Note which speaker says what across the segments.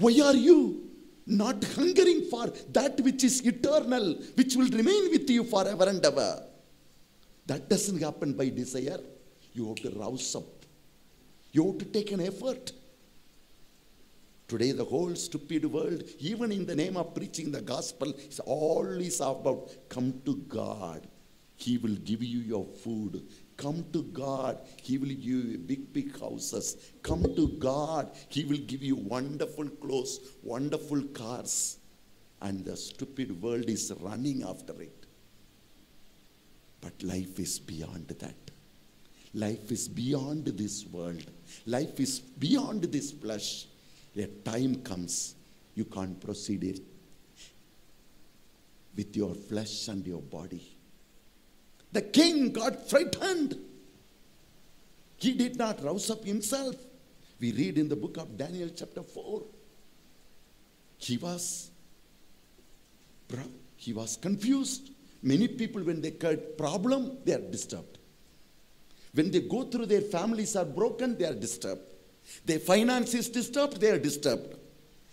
Speaker 1: Why are you not hungering for that which is eternal, which will remain with you forever and ever? That doesn't happen by desire. You have to rouse up. You have to take an effort. Today, the whole stupid world, even in the name of preaching the gospel, is always about come to God. He will give you your food. Come to God. He will give you big, big houses. Come to God. He will give you wonderful clothes, wonderful cars. And the stupid world is running after it. But life is beyond that. Life is beyond this world. Life is beyond this flesh. A time comes, you can't proceed it with your flesh and your body. The king got frightened. He did not rouse up himself. We read in the book of Daniel, chapter 4. He was, he was confused. Many people, when they get problem, they are disturbed. When they go through their families are broken, they are disturbed. Their finance is disturbed, they are disturbed.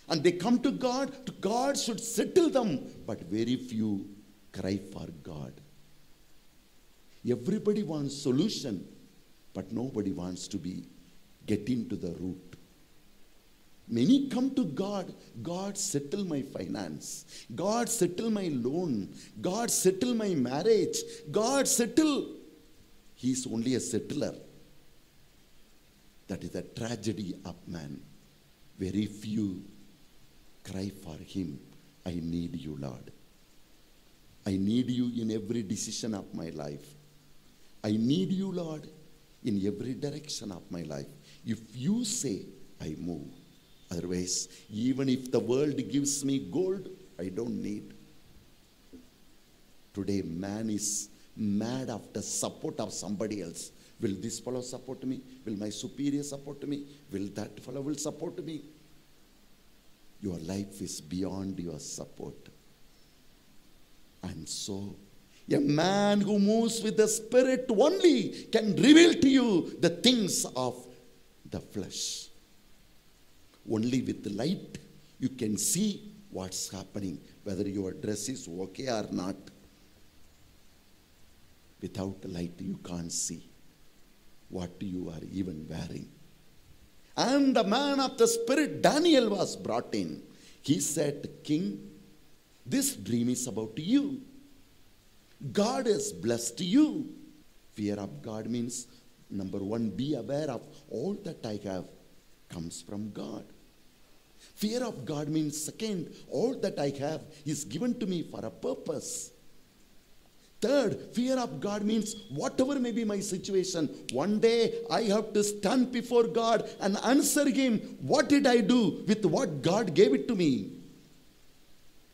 Speaker 1: And they come to God, God should settle them. But very few cry for God. Everybody wants solution, but nobody wants to be get into the root. Many come to God, God settle my finance. God settle my loan. God settle my marriage. God settle. He is only a settler. That is a tragedy of man. Very few cry for him. I need you, Lord. I need you in every decision of my life. I need you, Lord, in every direction of my life. If you say, I move. Otherwise, even if the world gives me gold, I don't need. Today, man is mad after support of somebody else. Will this fellow support me? Will my superior support me? Will that fellow will support me? Your life is beyond your support. And so, a man who moves with the Spirit only can reveal to you the things of the flesh. Only with the light you can see what's happening, whether your dress is okay or not. Without light, you can't see what you are even wearing. And the man of the Spirit, Daniel, was brought in. He said, King, this dream is about you. God has blessed you. Fear of God means, number one, be aware of all that I have comes from God. Fear of God means, second, all that I have is given to me for a purpose. Third, fear of God means whatever may be my situation, one day I have to stand before God and answer Him, What did I do with what God gave it to me?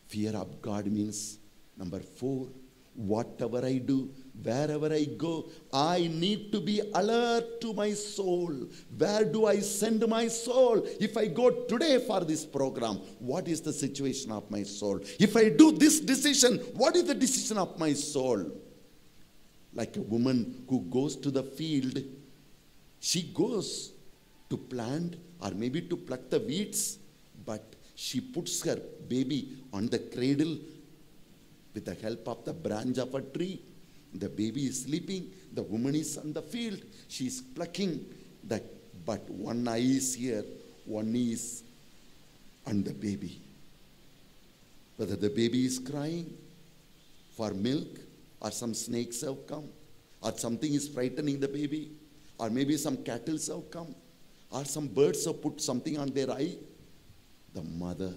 Speaker 1: Fear of God means, number four, whatever I do, wherever I go, I need to be alert to my soul. Where do I send my soul? If I go today for this program, what is the situation of my soul? If I do this decision, what is the decision of my soul? Like a woman who goes to the field, she goes to plant or maybe to pluck the weeds, but she puts her baby on the cradle with the help of the branch of a tree. The baby is sleeping, the woman is on the field, she is plucking the but one eye is here, one is on the baby. Whether the baby is crying for milk, or some snakes have come, or something is frightening the baby, or maybe some cattle have come, or some birds have put something on their eye, the mother,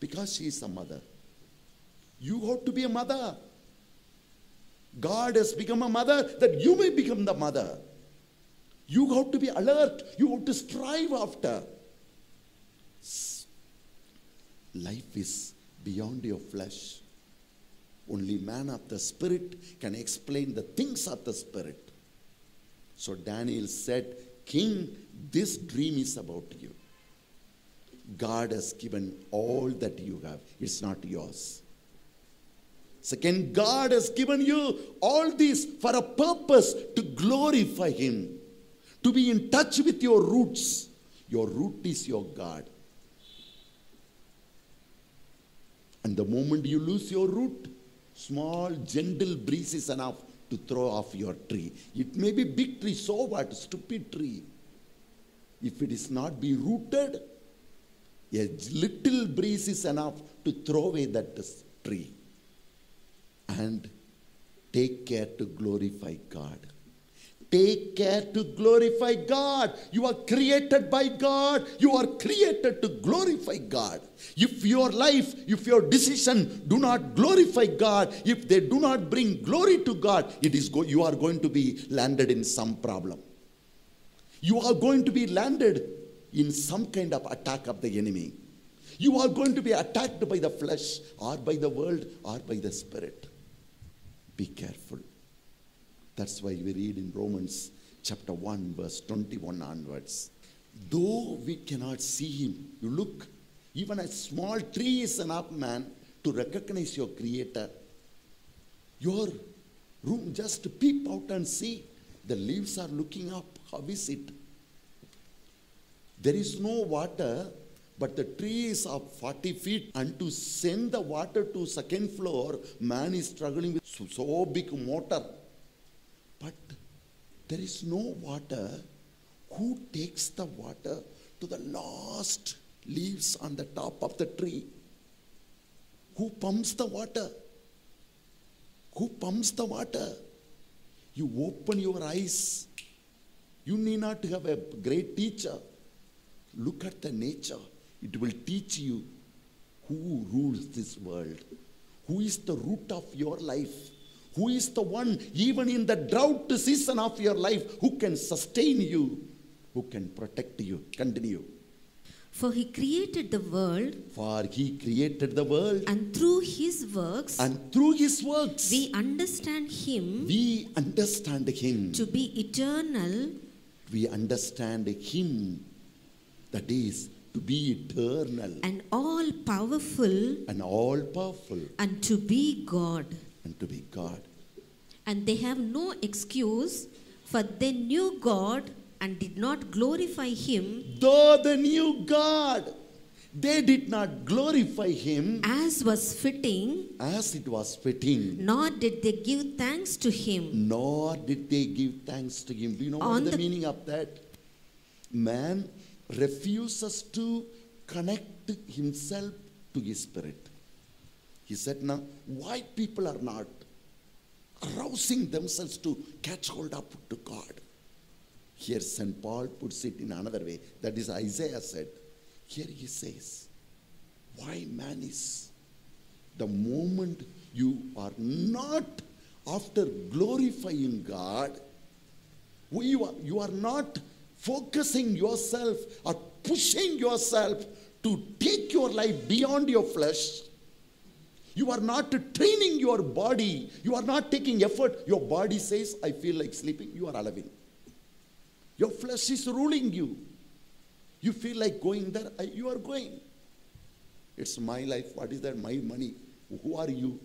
Speaker 1: because she is a mother, you have to be a mother. God has become a mother that you may become the mother. You have to be alert. You have to strive after. Life is beyond your flesh. Only man of the spirit can explain the things of the spirit. So Daniel said, King, this dream is about you. God has given all that you have, it's not yours. Second, God has given you all this for a purpose to glorify Him, to be in touch with your roots. Your root is your God. And the moment you lose your root, small, gentle breeze is enough to throw off your tree. It may be big tree, so what? Stupid tree. If it is not be rooted, a little breeze is enough to throw away that tree. And take care to glorify God. Take care to glorify God. You are created by God. You are created to glorify God. If your life, if your decision do not glorify God, if they do not bring glory to God, it is go- you are going to be landed in some problem. You are going to be landed in some kind of attack of the enemy. You are going to be attacked by the flesh or by the world or by the spirit. Be careful. That's why we read in Romans chapter 1, verse 21 onwards. Though we cannot see him, you look, even a small tree is enough, man, to recognize your creator. Your room, just peep out and see. The leaves are looking up. How is it? There is no water, but the tree is up 40 feet. And to send the water to second floor, man is struggling with so, so big motor. But there is no water. Who takes the water to the last leaves on the top of the tree? Who pumps the water? Who pumps the water? You open your eyes. You need not have a great teacher. Look at the nature. It will teach you who rules this world. Who is the root of your life? Who is the one, even in the drought season of your life, who can sustain you, who can protect you? Continue.
Speaker 2: For he created the world,
Speaker 1: For he created the world,
Speaker 2: and through his works
Speaker 1: and through his works,
Speaker 2: we understand him
Speaker 1: we understand him.
Speaker 2: to be eternal
Speaker 1: We understand him, that is, to be eternal
Speaker 2: and all powerful
Speaker 1: and all powerful
Speaker 2: and to be God.
Speaker 1: and to be God.
Speaker 2: And they have no excuse, for they knew God and did not glorify him
Speaker 1: Though they knew God, they did not glorify him
Speaker 2: as was fitting,
Speaker 1: as it was fitting,
Speaker 2: nor did they give thanks to him.
Speaker 1: nor did they give thanks to him. Do you know what
Speaker 2: On
Speaker 1: is the
Speaker 2: the-
Speaker 1: meaning of that? Man refuses to connect himself to his spirit. He said, Now, why people are not arousing themselves to catch hold up to God? Here, St. Paul puts it in another way. That is, Isaiah said. Here he says, Why man is the moment you are not after glorifying God, you are, you are not focusing yourself or pushing yourself to take your life beyond your flesh. You are not training your body. You are not taking effort. Your body says, I feel like sleeping. You are allowing. Your flesh is ruling you. You feel like going there. You are going. It's my life. What is that? My money. Who are you?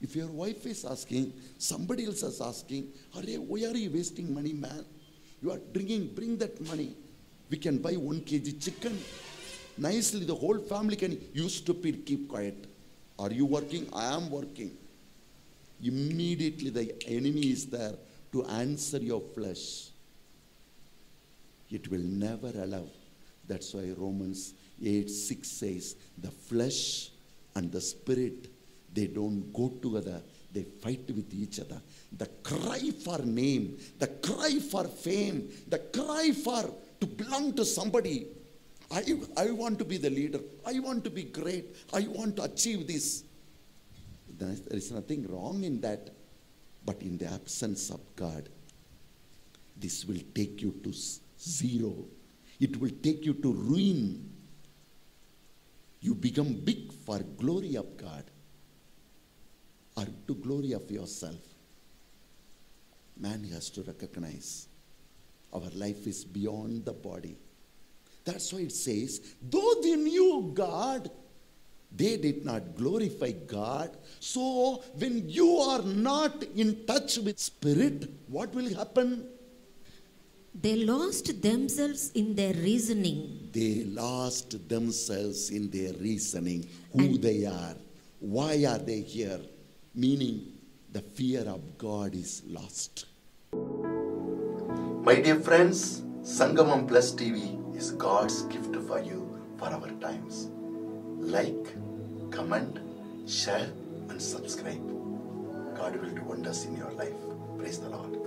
Speaker 1: If your wife is asking, somebody else is asking, why are you wasting money, man? You are bringing, bring that money. We can buy one kg chicken. Nicely, the whole family can. You stupid, keep quiet. Are you working? I am working. Immediately, the enemy is there to answer your flesh. It will never allow. That's why Romans 8 6 says, the flesh and the spirit, they don't go together. They fight with each other. The cry for name, the cry for fame, the cry for to belong to somebody. I, I want to be the leader. I want to be great. I want to achieve this. There is- nothing wrong in that. But in the absence of God, this will take you to zero. It will take you to ruin. You become big for glory of God or to glory of yourself. Man has to recognize our life is beyond the body. That's why it says, though they knew God, they did not glorify God. So when you are not in touch with spirit, what will happen?
Speaker 2: They lost themselves in their reasoning
Speaker 1: they lost themselves in their reasoning who
Speaker 2: And-
Speaker 1: they are why are they here meaning the fear of god is lost. My dear friends sangamam plus tv is god's gift for you for our times. Like comment share and subscribe. God will do wonders in your life. Praise the lord